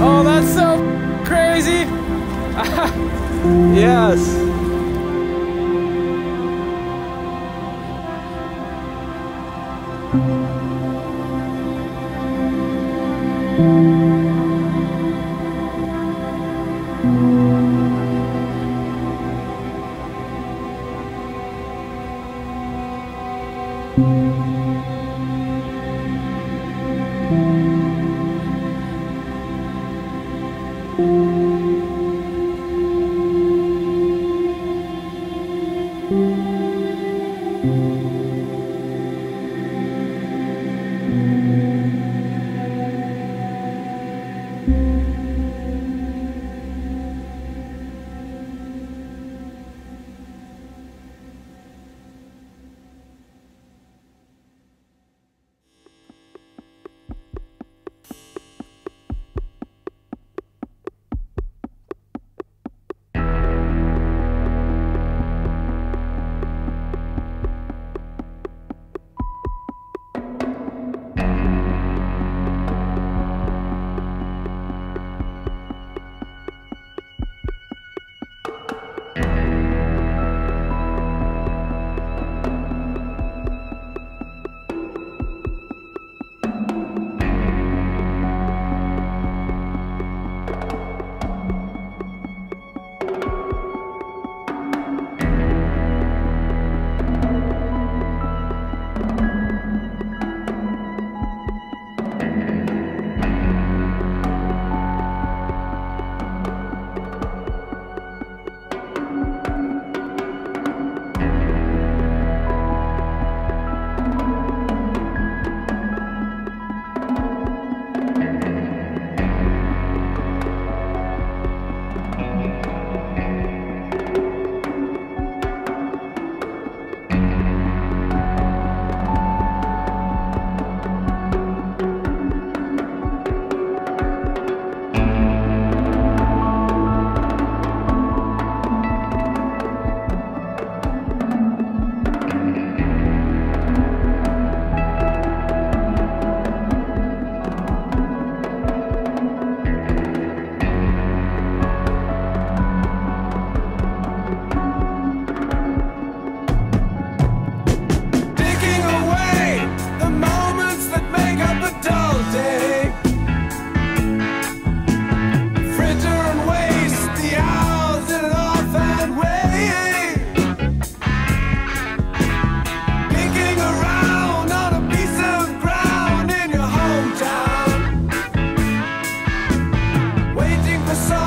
Oh, that's so crazy. yes. For someone